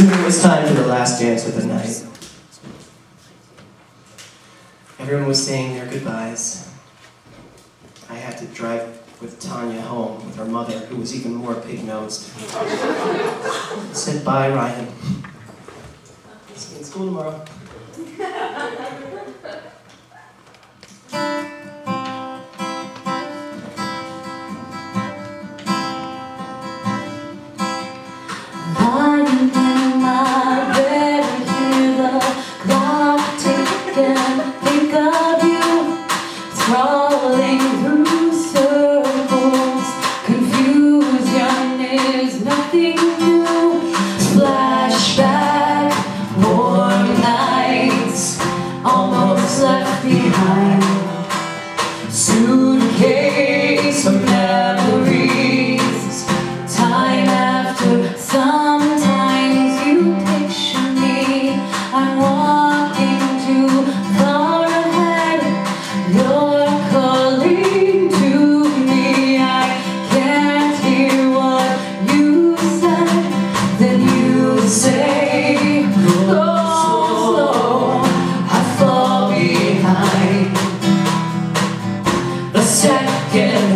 Soon it was time for the last dance of the night. Everyone was saying their goodbyes. I had to drive with Tanya home with her mother, who was even more pig-nosed. Said, bye, Ryan. See you in school tomorrow. suitcase of memories, time after time. second.